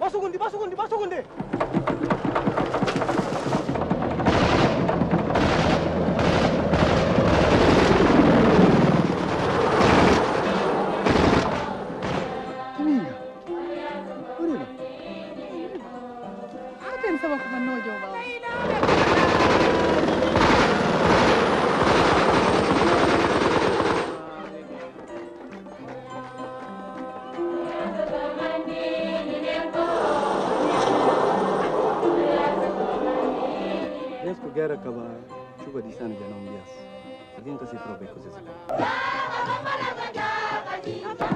basukundi basukundi basukundi. Pensava que não che era cava ciuba di sana già non mi piace. Dentro si trova così. Thank you.